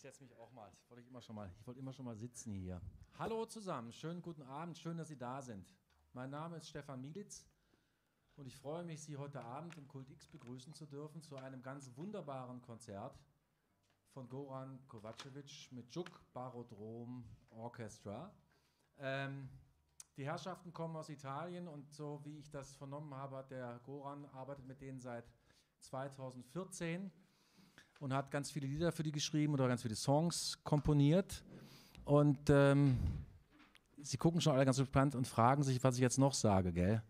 Ich setze mich auch mal. Ich wollte immer schon mal. Ich wollte immer schon mal sitzen hier. Hallo zusammen, schönen guten Abend, schön, dass Sie da sind. Mein Name ist Stefan Mielitz und ich freue mich, Sie heute Abend im Kult X begrüßen zu dürfen zu einem ganz wunderbaren Konzert von Goran Kovacevic mit Juk Barodrom Orchestra. Ähm, die Herrschaften kommen aus Italien und so wie ich das vernommen habe, der Goran arbeitet mit denen seit 2014 und hat ganz viele Lieder für die geschrieben oder ganz viele Songs komponiert. Und ähm, sie gucken schon alle ganz gespannt und fragen sich, was ich jetzt noch sage, gell?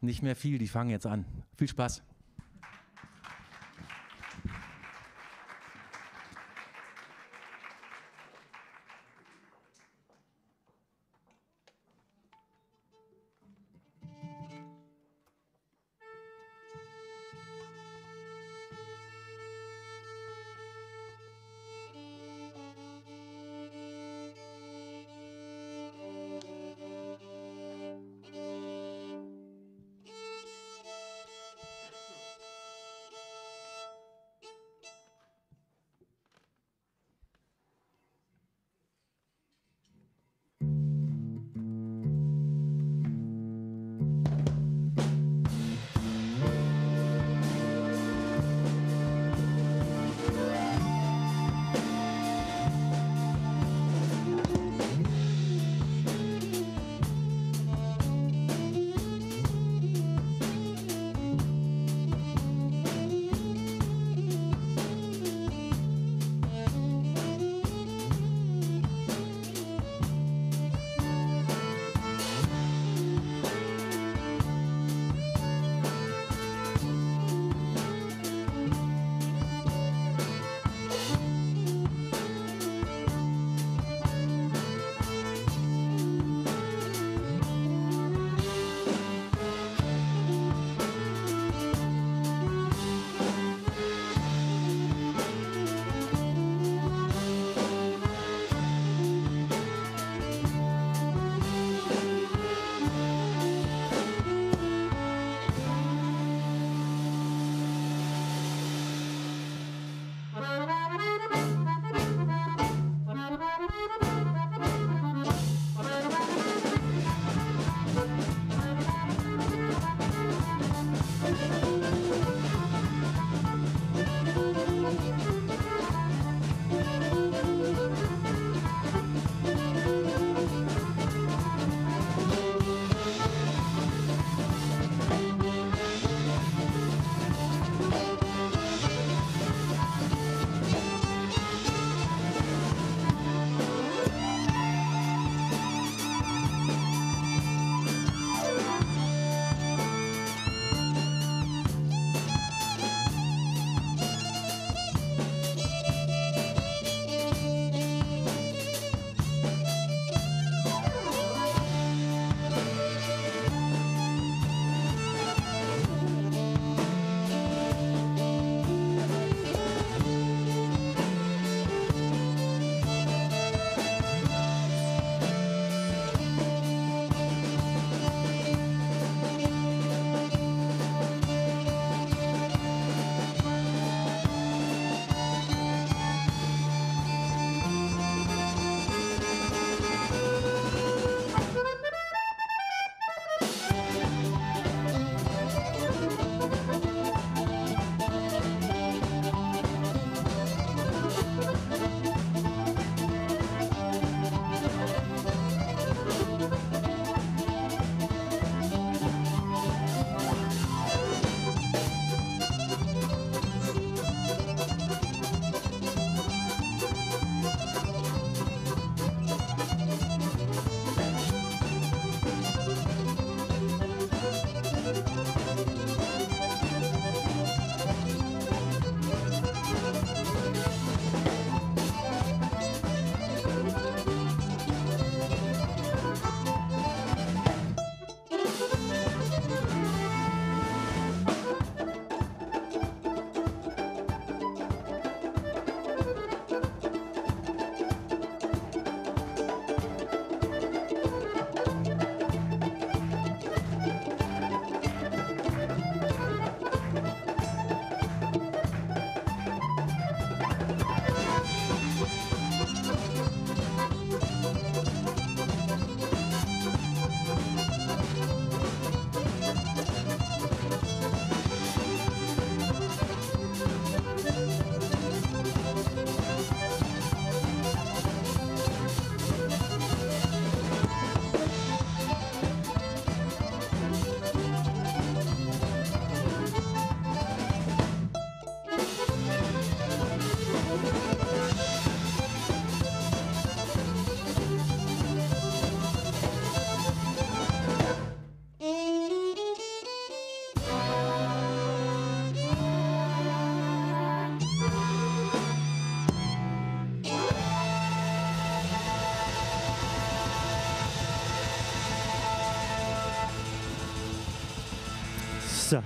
Nicht mehr viel, die fangen jetzt an. Viel Spaß.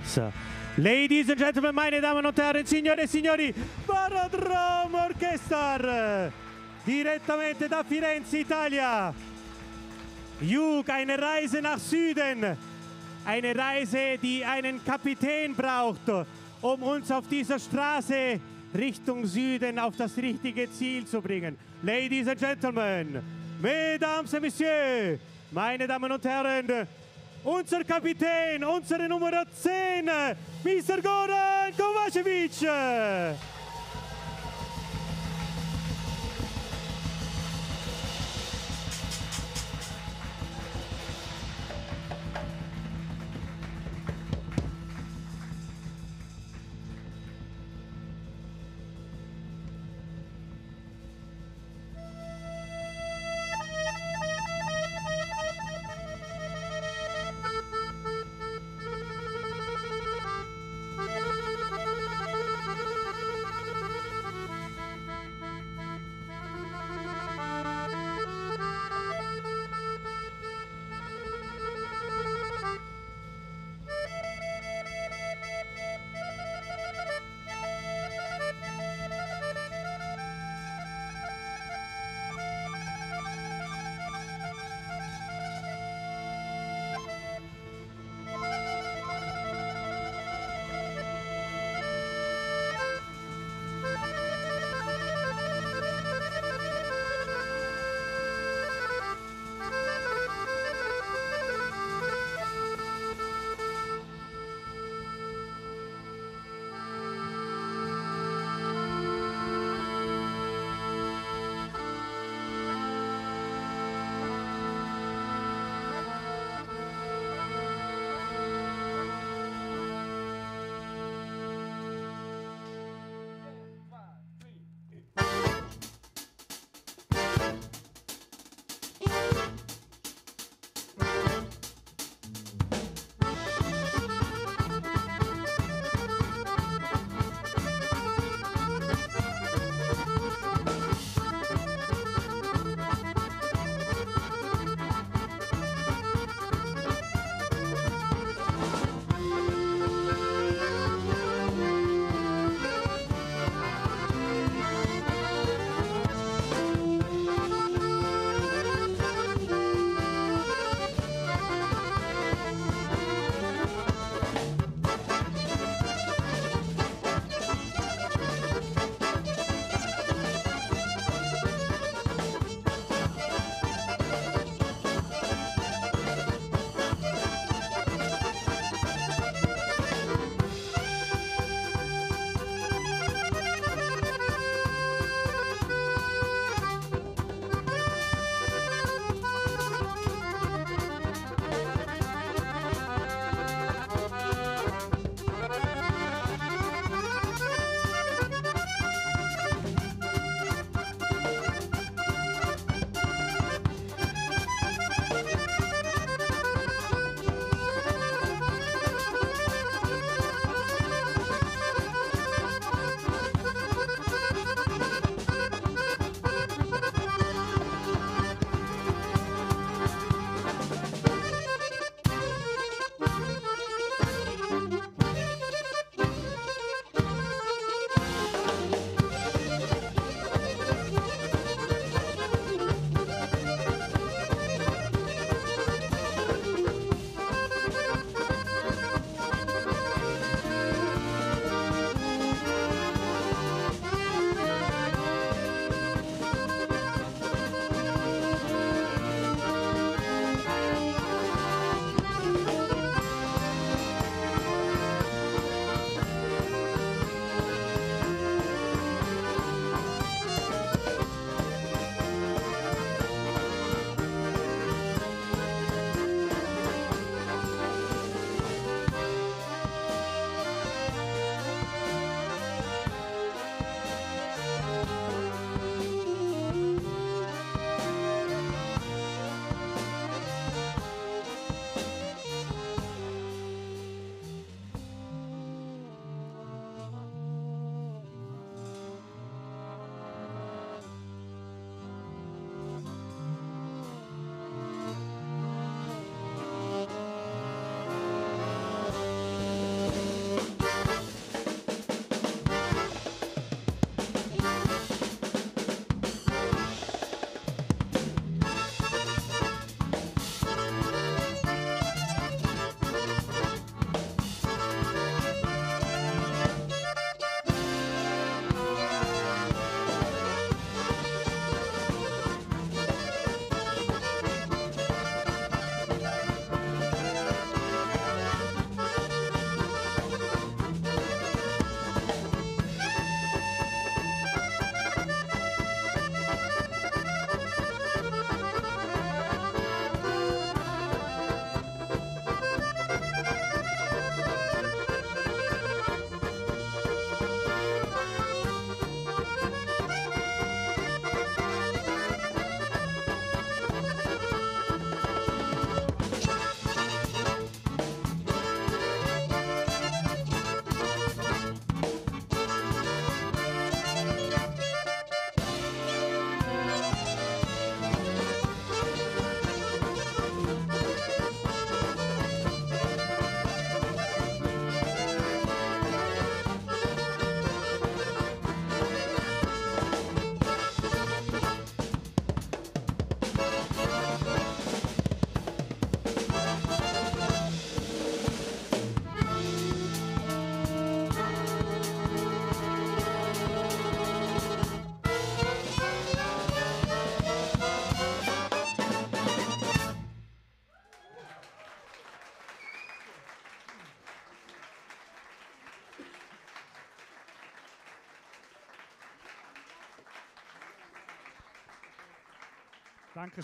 So. Ladies and gentlemen, meine Damen und Herren, signore e signori, Barodrom Orchestra, direttamente da Firenze, Italia. Jug, eine Reise nach Süden, eine Reise, die einen Kapitän braucht, um uns auf dieser Straße Richtung Süden auf das richtige Ziel zu bringen. Ladies and Gentlemen, Mesdames et Messieurs, meine Damen und Herren, unser Kapitän, unsere Nummer 10, Mr. Goran Kovacevic.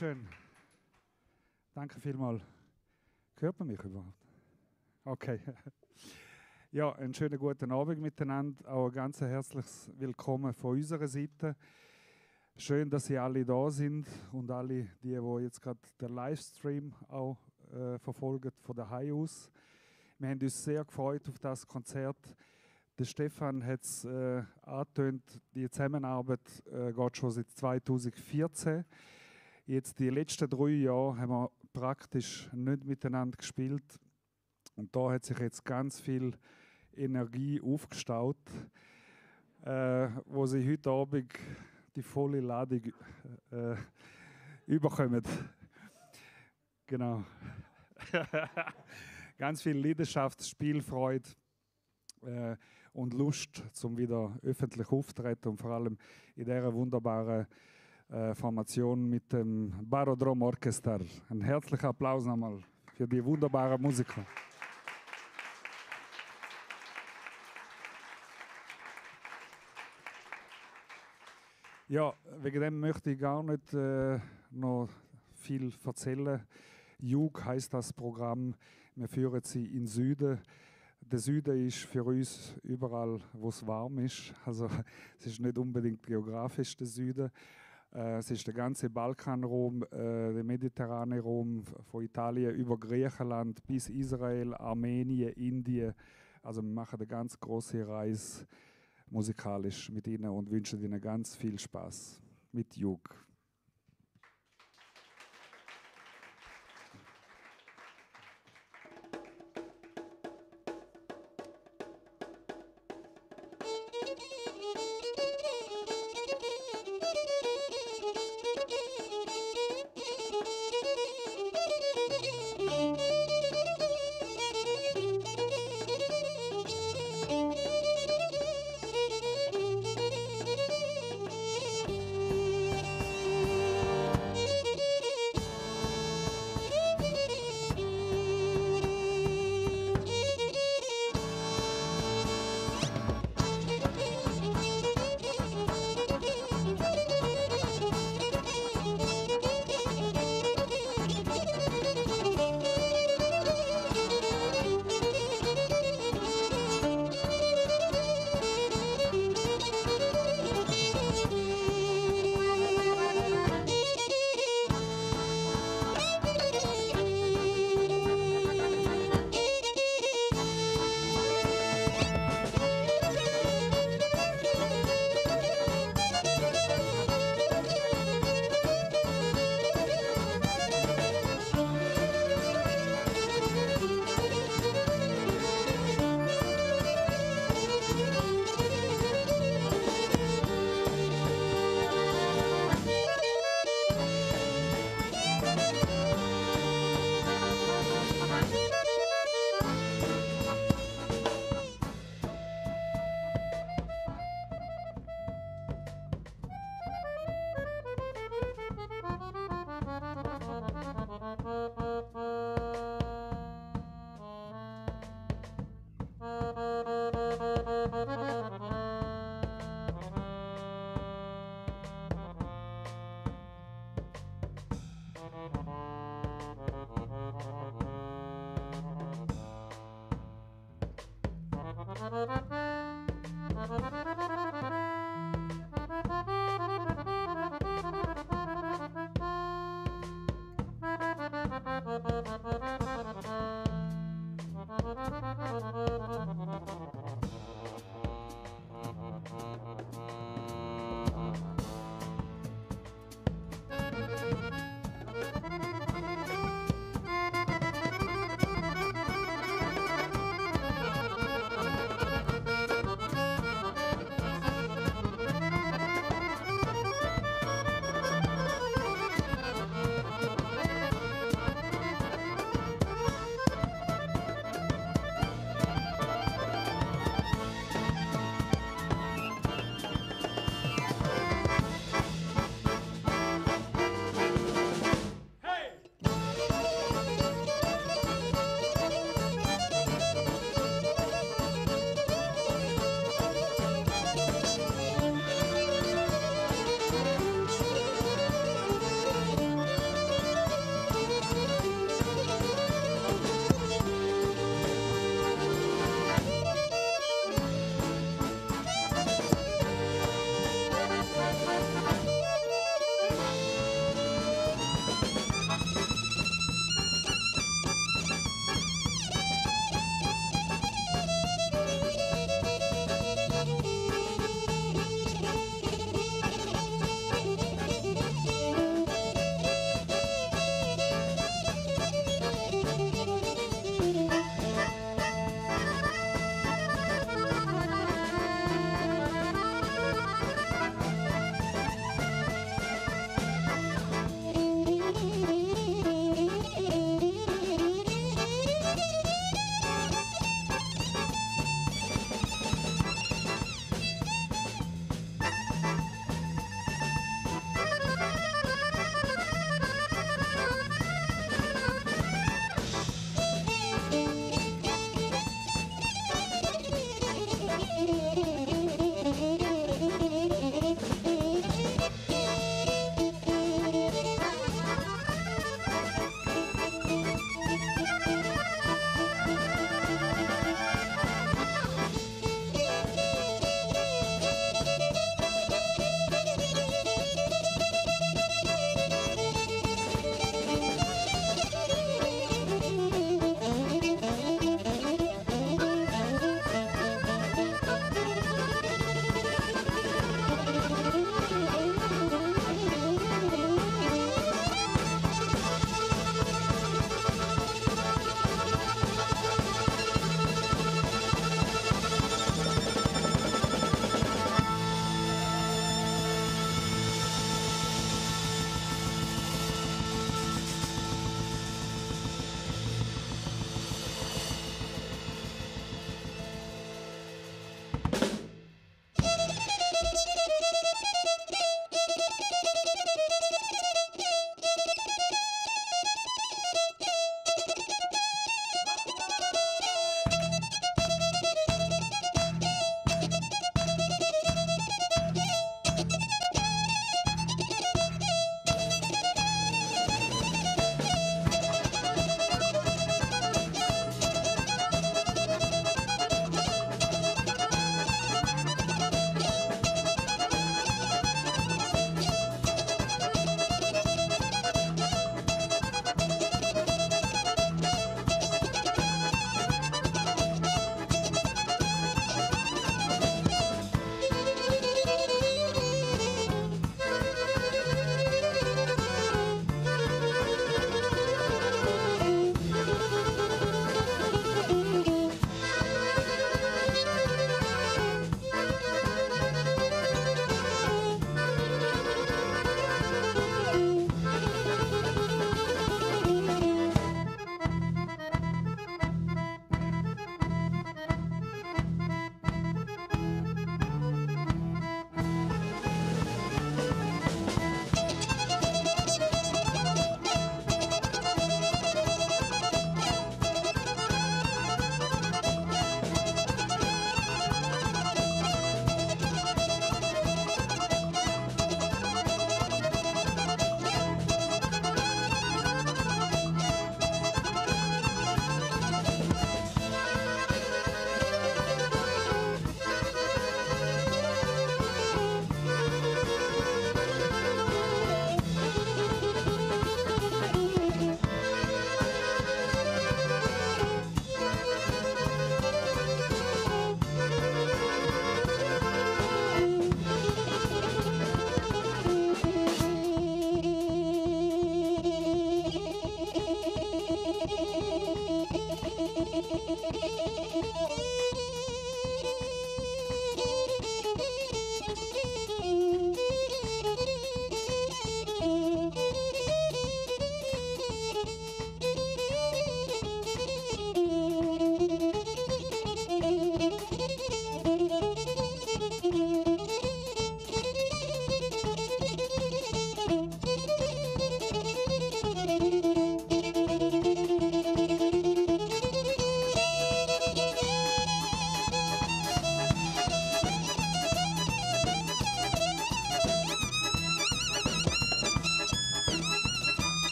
Dankeschön. Danke vielmals. Hört man mich überhaupt? Okay. Ja, einen schönen guten Abend miteinander. Auch ein ganz herzliches Willkommen von unserer Seite. Schön, dass Sie alle da sind und alle, die, die jetzt gerade den Livestream auch äh, verfolgen von der aus. Wir haben uns sehr gefreut auf das Konzert. Der Stefan hat es äh, angetönt, die Zusammenarbeit äh, geht schon seit 2014. Jetzt die letzten drei Jahre haben wir praktisch nicht miteinander gespielt. Und da hat sich jetzt ganz viel Energie aufgestaut, äh, wo sie heute Abend die volle Ladung äh, überkommen. Genau. Ganz viel Leidenschaft, Spielfreude äh, und Lust zum wieder öffentlich auftreten und vor allem in dieser wunderbaren äh, Formation mit dem Barodrom Orchester. Ein herzlicher Applaus nochmal für die wunderbaren Musiker. Ja, wegen dem möchte ich gar nicht äh, noch viel erzählen. Jug heißt das Programm. Wir führen sie in Süden. Der Süden ist für uns überall, wo es warm ist. Also es ist nicht unbedingt geografisch der Süden. Äh, es ist der ganze Balkanraum, äh, der mediterrane Raum von Italien über Griechenland bis Israel, Armenien, Indien. Also wir machen eine ganz große Reise musikalisch mit Ihnen und wünsche Ihnen ganz viel Spaß mit Jug.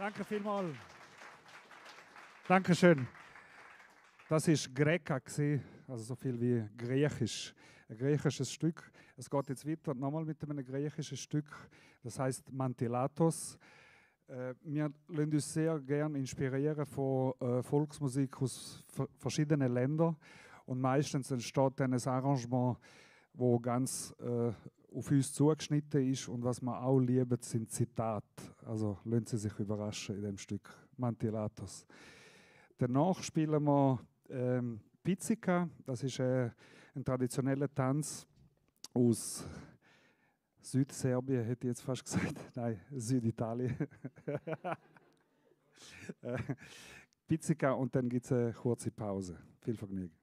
Danke vielmals. Dankeschön. Das ist Greka, also so viel wie Griechisch. Ein griechisches Stück. Es geht jetzt weiter nochmal mit einem griechischen Stück. Das heißt Mantilatos. Äh, wir lassen uns sehr gerne inspirieren von äh, Volksmusik aus verschiedenen Ländern. Und meistens entsteht dann ein Arrangement, wo ganz äh, auf uns zugeschnitten ist und was wir auch lieben, sind Zitate. Also lassen Sie sich überraschen in dem Stück Mantilatos. Danach spielen wir ähm, Pizzica, das ist äh, ein traditioneller Tanz aus Südserbien, hätte ich jetzt fast gesagt. Nein, Süditalien. äh, Pizzica und dann gibt es eine kurze Pause. Viel Vergnügen.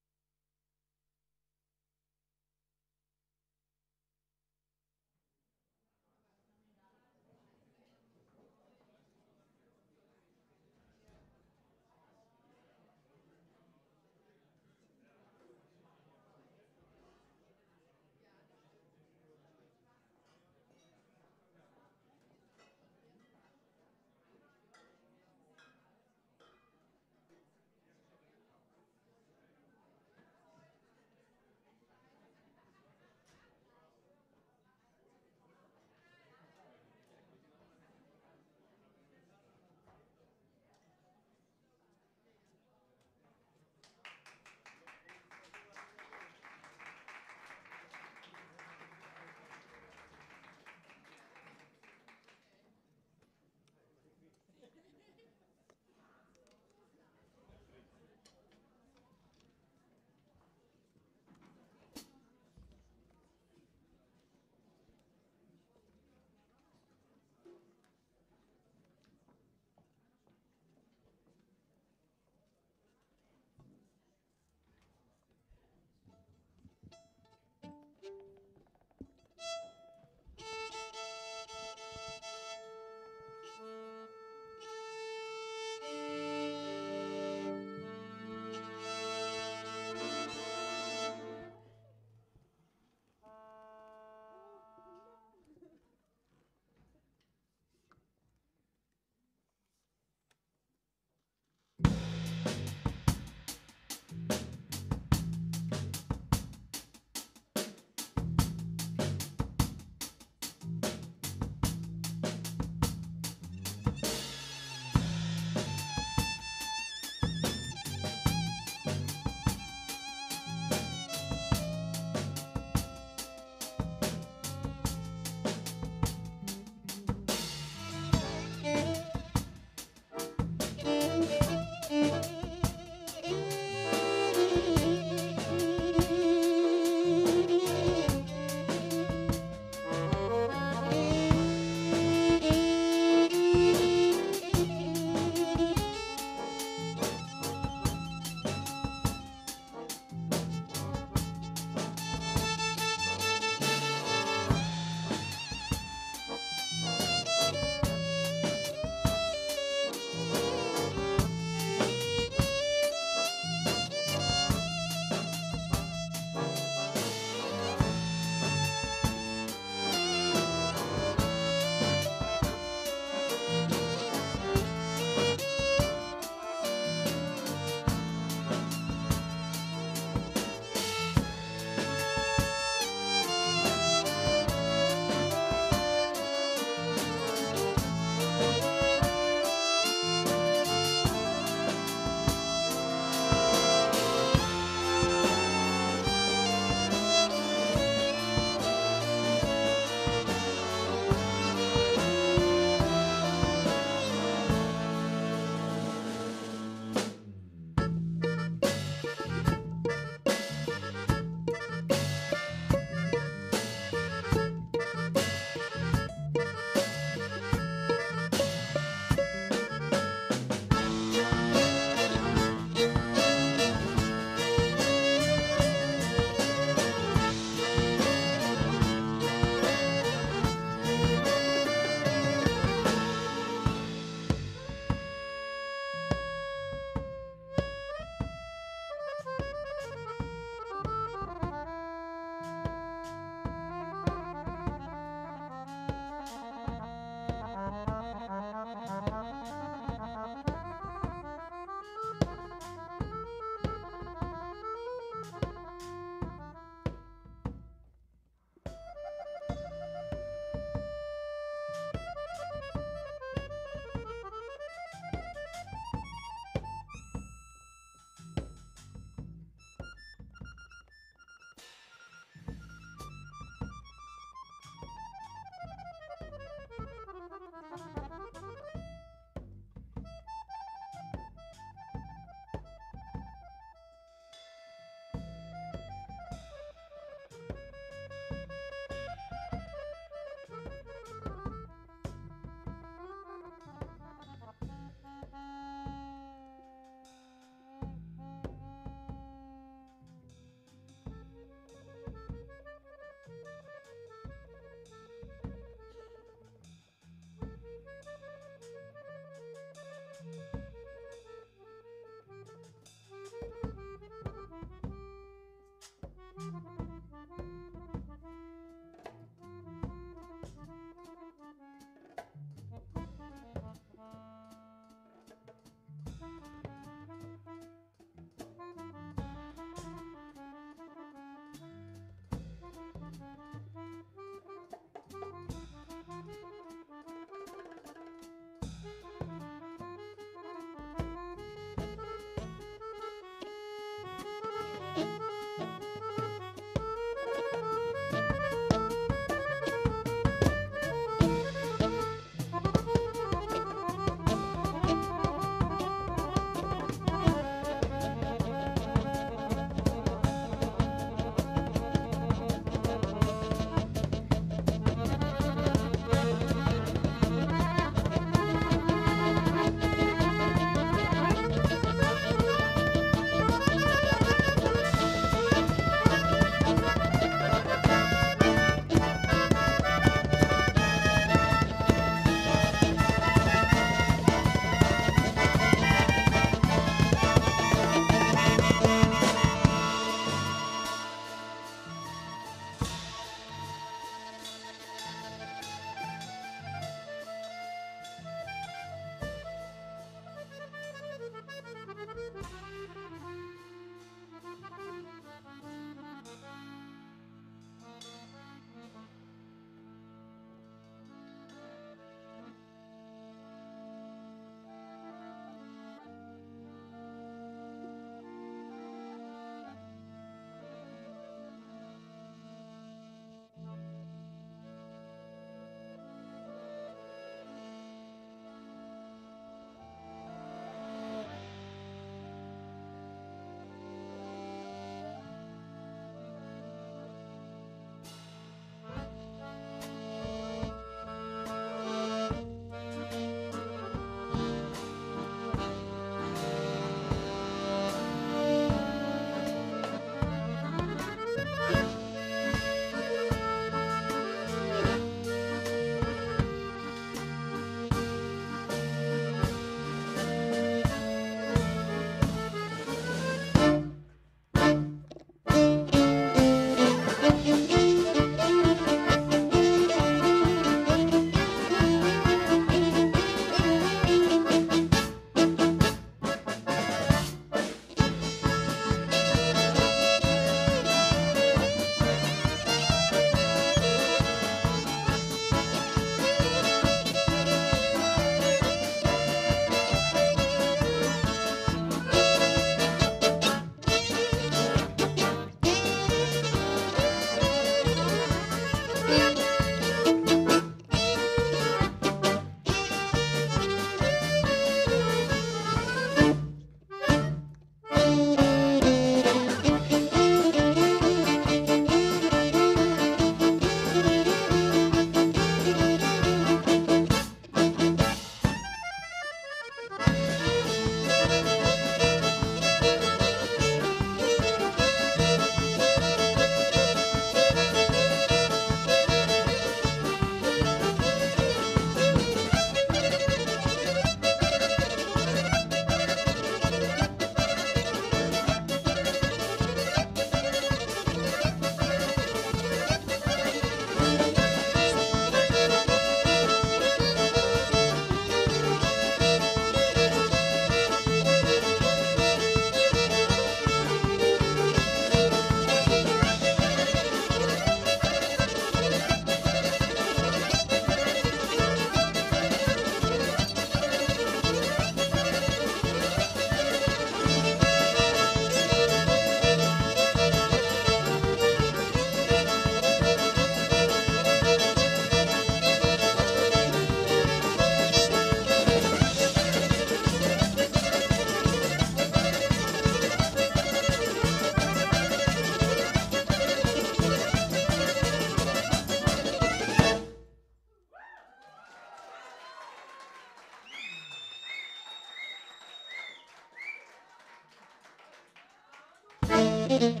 Thank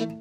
you.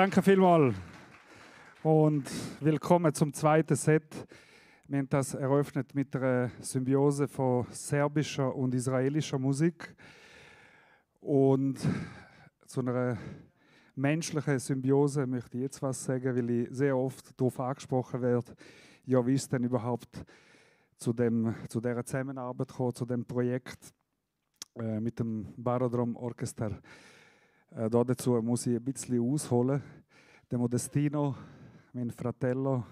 Danke vielmals und willkommen zum zweiten Set. Wir haben das eröffnet mit einer Symbiose von serbischer und israelischer Musik und zu einer menschlichen Symbiose möchte ich jetzt was sagen, weil ich sehr oft darauf angesprochen werde, ja, wie ist denn überhaupt zu, dem, zu dieser Zusammenarbeit gekommen, zu dem Projekt äh, mit dem Barodrom Orchester. Äh, dazu muss ich ein bisschen ausholen. Der Modestino, mein Fratello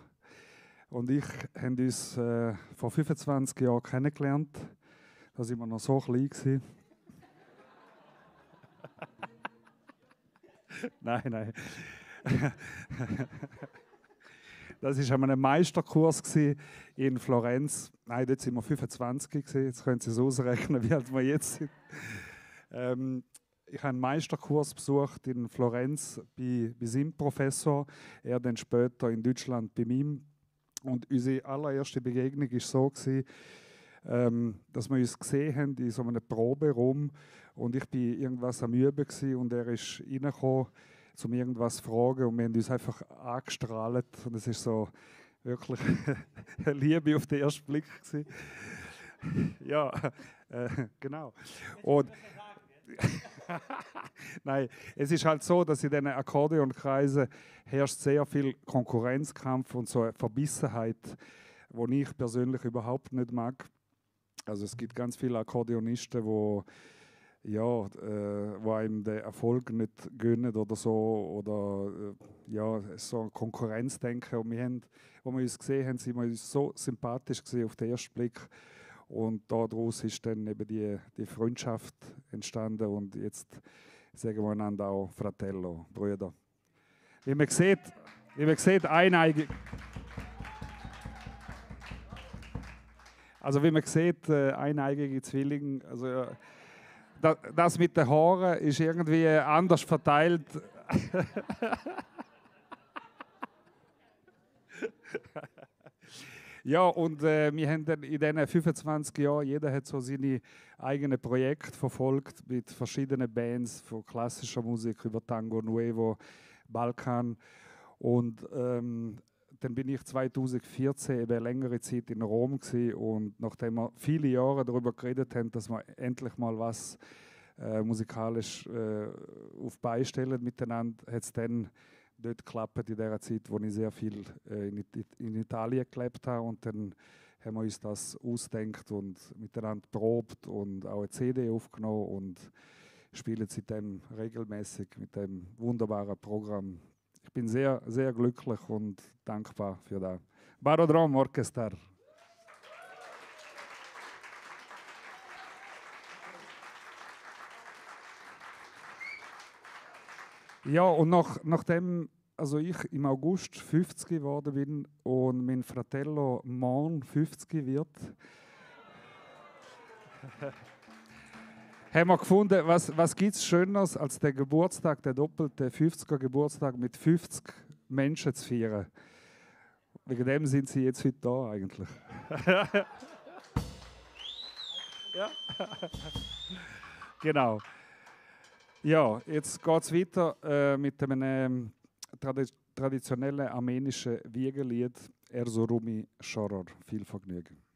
und ich haben uns äh, vor 25 Jahren kennengelernt. Da waren wir noch so klein. Gewesen. nein, nein. das war einem Meisterkurs in Florenz. Nein, dort waren wir 25 gewesen. Jetzt können Sie es ausrechnen, wie alt wir jetzt sind. Ähm, ich habe einen Meisterkurs besucht in Florenz bei, bei seinem Professor, er dann später in Deutschland bei ihm. Und unsere allererste Begegnung war so, gewesen, ähm, dass wir uns gesehen haben in so einem Proberaum und ich war irgendwas am Üben und er ist reingekommen, um irgendwas zu fragen und wir haben uns einfach angestrahlt und es ist so wirklich eine Liebe auf den ersten Blick gewesen. ja, äh, genau. Und Nein, es ist halt so, dass in diesen Akkordeonkreisen herrscht sehr viel Konkurrenzkampf und so eine Verbissenheit, die ich persönlich überhaupt nicht mag. Also es gibt ganz viele Akkordeonisten, die ja, äh, wo einem den Erfolg nicht gönnen oder so oder äh, ja, so ein Konkurrenzdenken. Und wir haben, als wir uns gesehen haben, sind wir uns so sympathisch gesehen auf den ersten Blick. Und daraus ist dann eben die, die Freundschaft entstanden und jetzt sagen wir einander auch Fratello, Brüder. Wie man sieht, wie man sieht eineigig. Also wie man sieht, äh, eineigige Zwillinge, also ja, das mit den Haaren ist irgendwie anders verteilt. ja, und äh, wir haben in diesen 25 Jahren, jeder hat so seine eigenen Projekte verfolgt mit verschiedenen Bands, von klassischer Musik über Tango Nuevo, Balkan. Und ähm, dann bin ich 2014 eben längere Zeit in Rom gewesen und nachdem wir viele Jahre darüber geredet haben, dass wir endlich mal was äh, musikalisch äh, auf beistellen miteinander, hat es dann dort geklappt in der Zeit, wo ich sehr viel äh, in, Italien gelebt habe und dann haben wir uns das ausdenkt und miteinander probt und auch eine CD aufgenommen und spielen seitdem regelmäßig mit dem wunderbaren Programm ich bin sehr, sehr glücklich und dankbar für das. Barodrom Orchester. Ja, und nach, nachdem also ich im August 50 geworden bin und mein Fratello morgen 50 wird, haben wir gefunden, was, was gibt es Schöneres als der Geburtstag, der doppelte 50er Geburtstag mit 50 Menschen zu feiern. Wegen dem sind sie jetzt heute da eigentlich. ja. genau. Ja, jetzt geht es weiter äh, mit einem ähm, tradi traditionellen armenischen Wiegelied Erzurumi Shoror. Viel Vergnügen.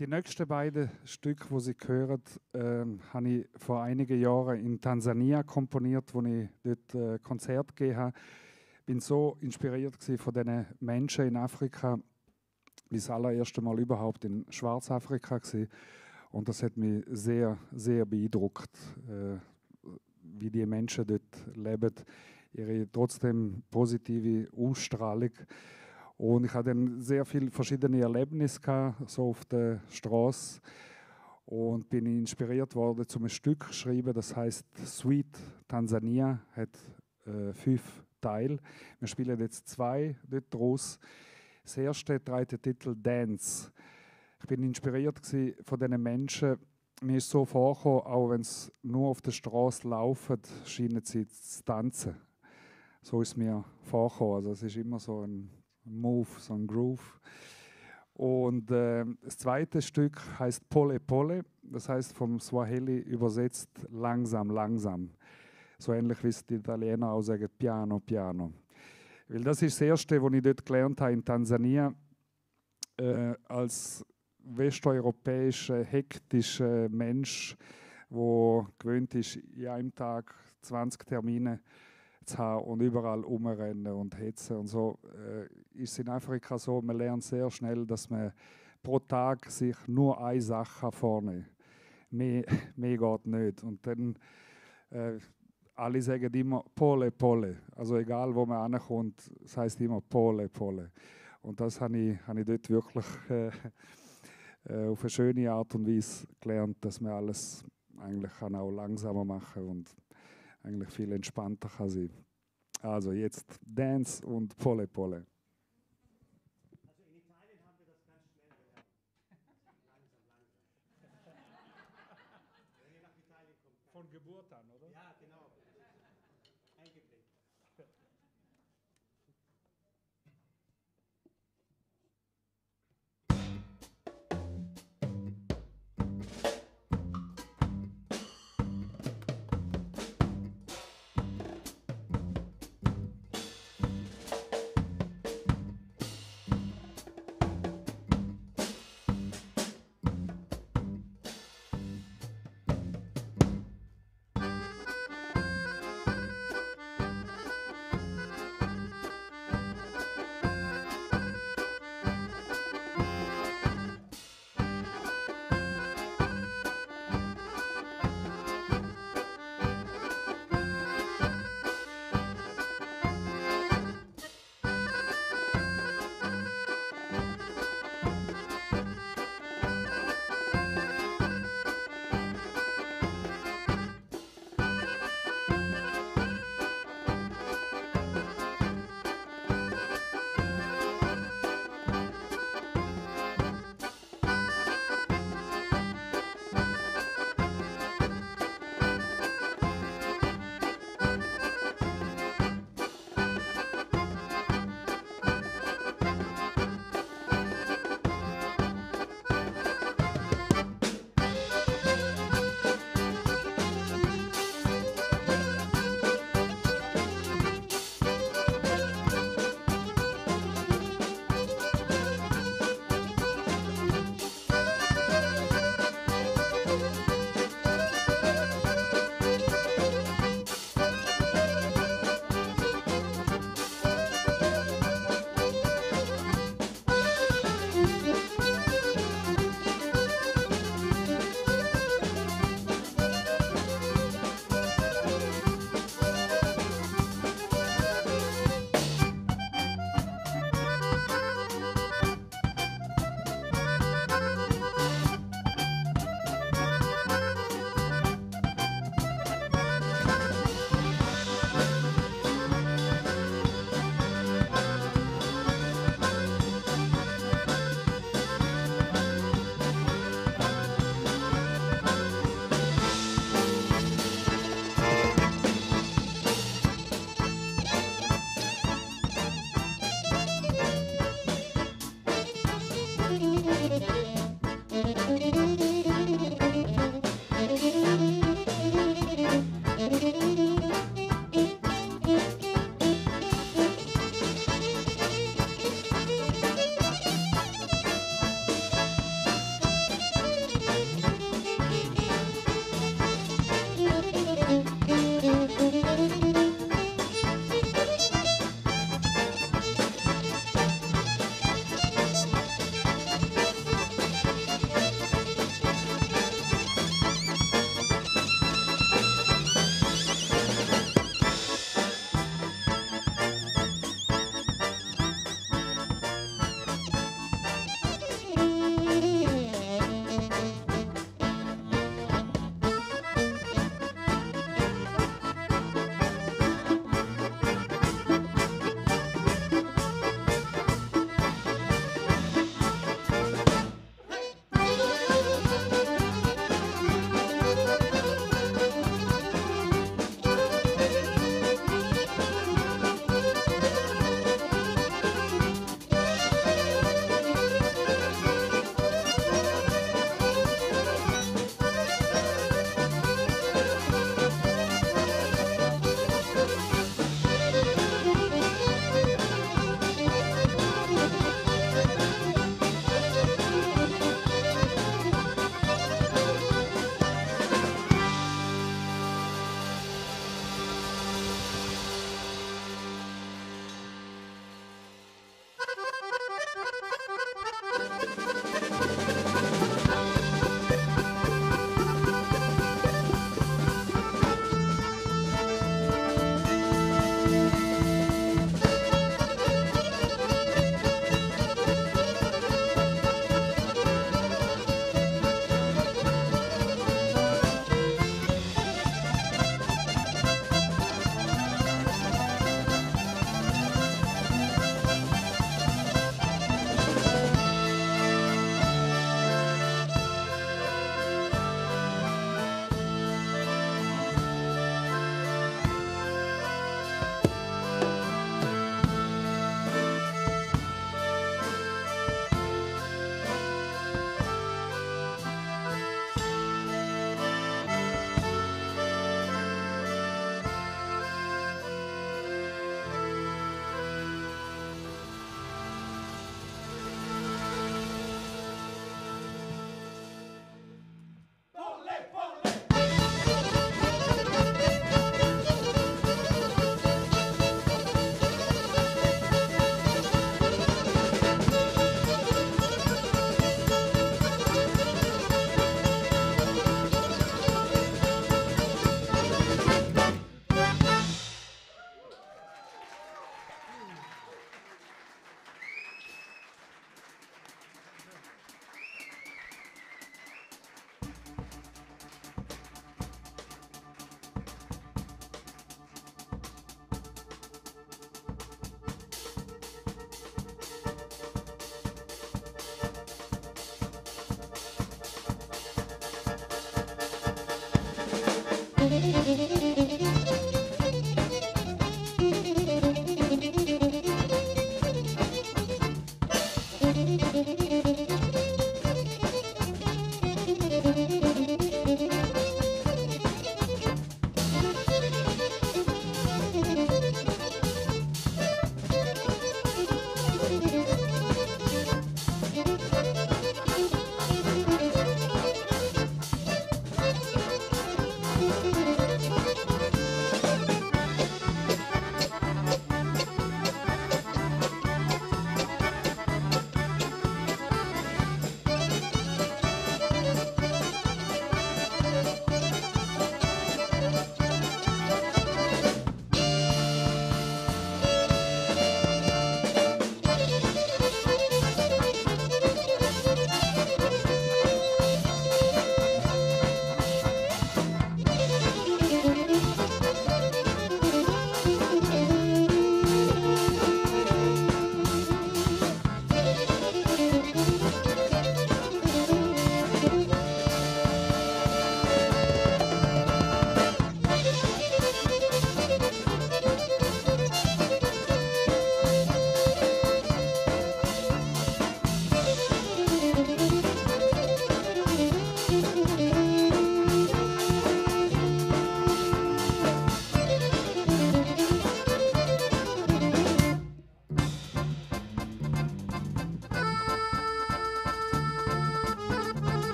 Die nächsten beiden Stücke, die Sie hören, äh, habe ich vor einigen Jahren in Tansania komponiert, wo ich dort äh, Konzert gegeben habe. Bin so inspiriert von diesen Menschen in Afrika, wie das allererste Mal überhaupt in Schwarzafrika war. Und das hat mich sehr, sehr beeindruckt, äh, wie die Menschen dort leben, ihre trotzdem positive Ausstrahlung. Und ich hatte dann sehr viele verschiedene Erlebnisse gehabt, so auf der Straße und bin inspiriert worden, zum ein Stück zu schreiben, das heißt Sweet Tansania, hat äh, fünf Teile. Wir spielen jetzt zwei dort draus. Das erste trägt den Titel Dance. Ich bin inspiriert von diesen Menschen. Mir ist so vorgekommen, auch wenn sie nur auf der Straße laufen, scheinen sie zu tanzen. So ist mir vorgekommen. Also es ist immer so ein Move, so ein Groove. Und äh, das zweite Stück heißt Pole Pole, das heißt vom Swahili übersetzt langsam, langsam. So ähnlich wie es die Italiener auch sagen, Piano, Piano. Weil das ist das Erste, was ich dort gelernt habe in Tansania, äh, als westeuropäischer, hektischer Mensch, der gewöhnt ist, in einem Tag 20 Termine zu haben und überall umrennen und hetzen und so, äh, ist es in Afrika so, man lernt sehr schnell, dass man pro Tag sich nur eine Sache vornehmen mehr, mehr geht nicht. Und dann, äh, alle sagen immer Pole, Pole. Also egal, wo man ankommt, das heißt immer Pole, Pole. Und das habe ich, hab ich dort wirklich äh, äh, auf eine schöne Art und Weise gelernt, dass man alles eigentlich kann auch langsamer machen und eigentlich viel entspannter kann sein. Also jetzt Dance und Pole Pole.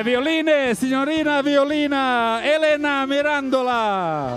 Le violine, signorina violina Elena Mirandola.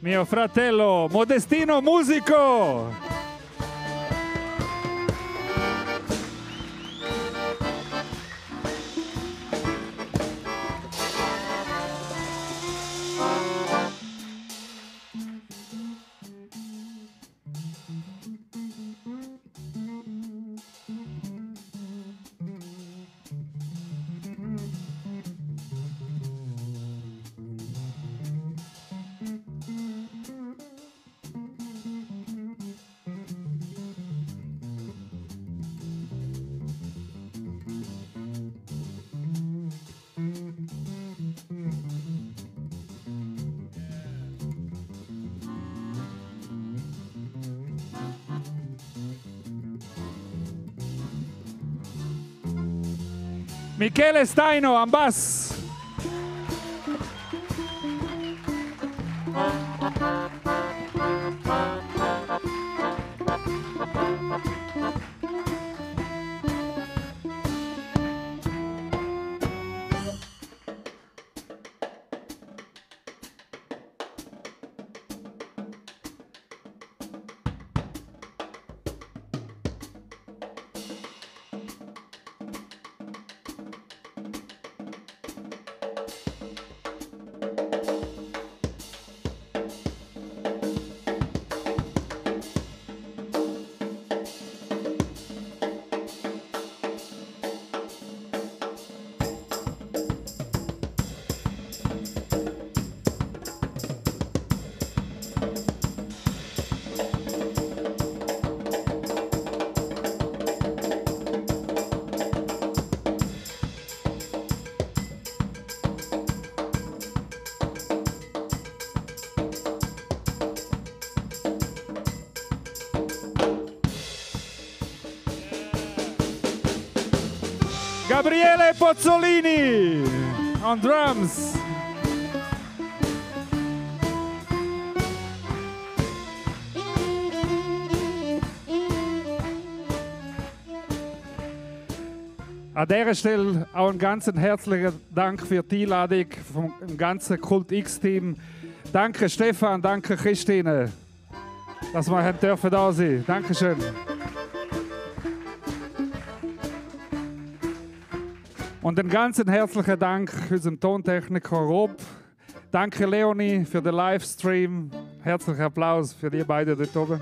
mio fratello Modestino Musico. Michele Staino, Ambas. Michele Pozzolini on drums. An dieser Stelle auch einen ganz herzlichen Dank für die Einladung vom ganzen Kult X-Team. Danke Stefan, danke Christine, dass wir hier da sein dürfen. Dankeschön. Und einen ganz herzlichen Dank unserem Tontechniker Rob. Danke Leonie für den Livestream. Herzlichen Applaus für die beiden dort oben.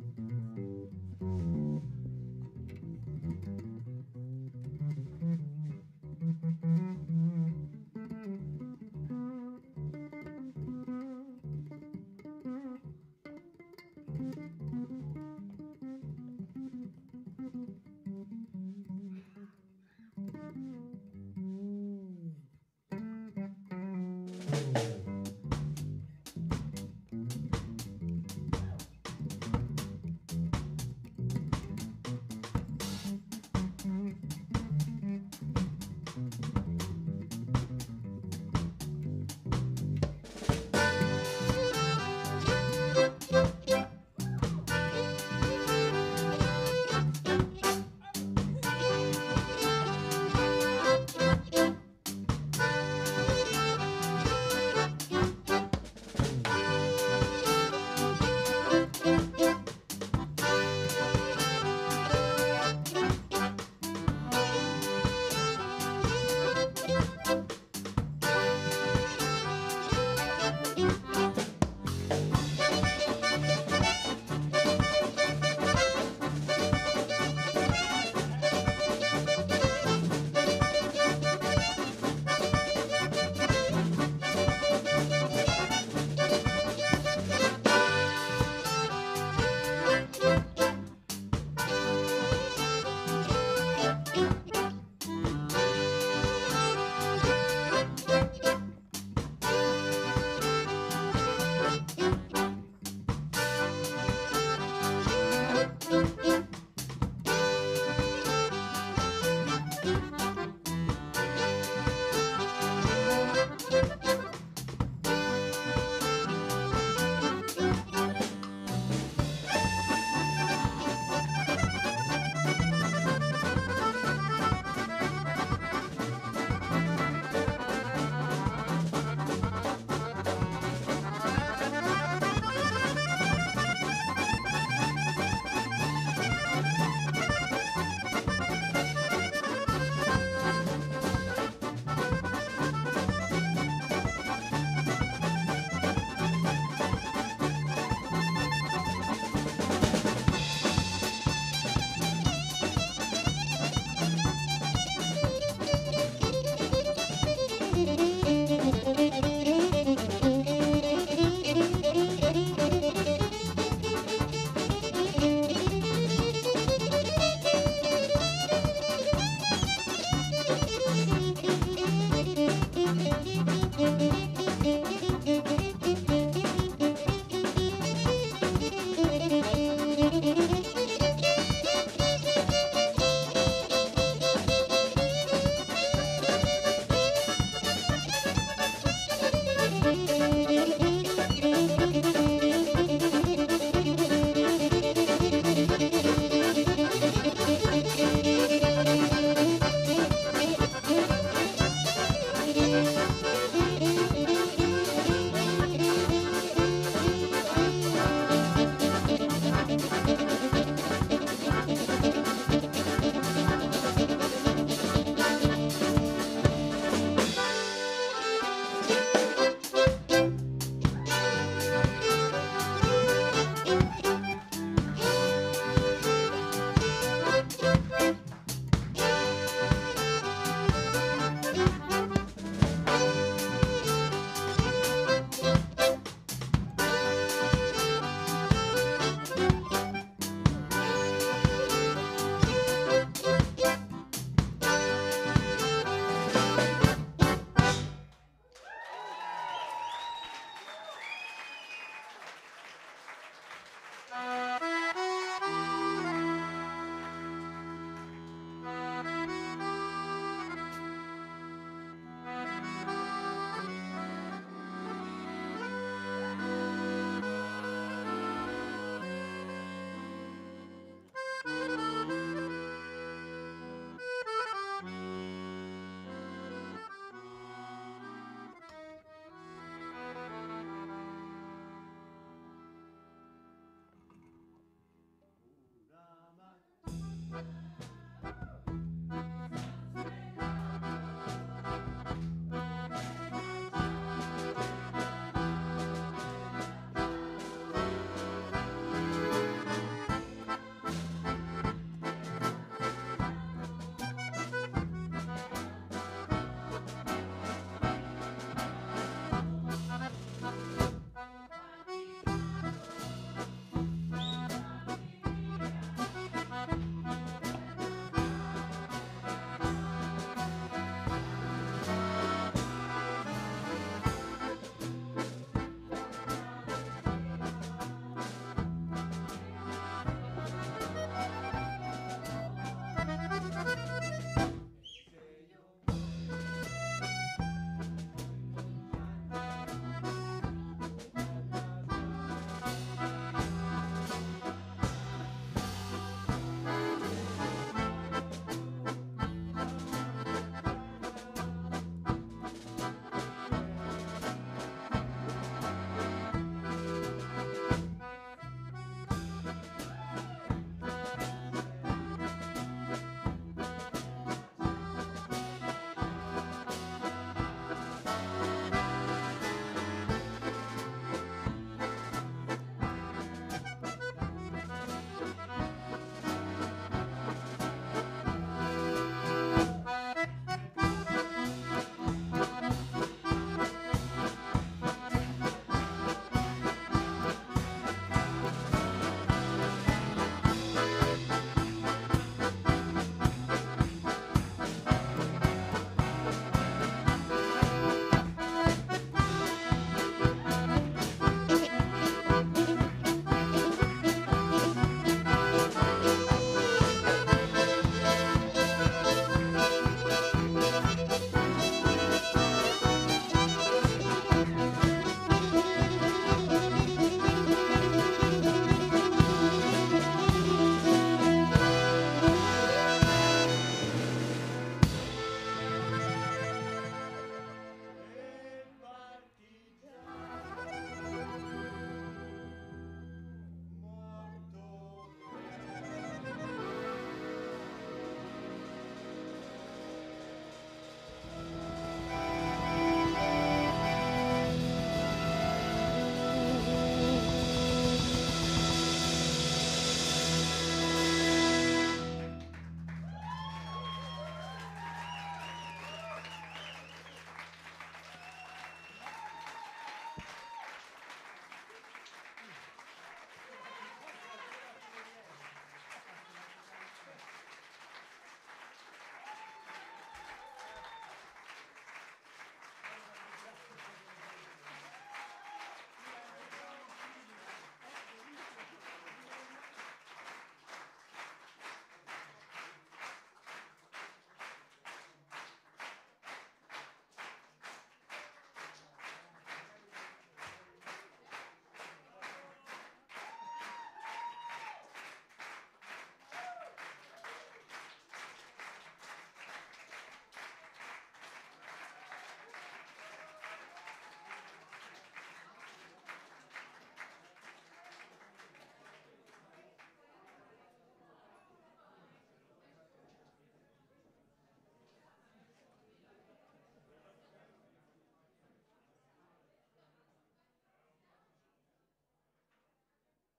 Música